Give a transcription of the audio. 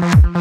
Bye.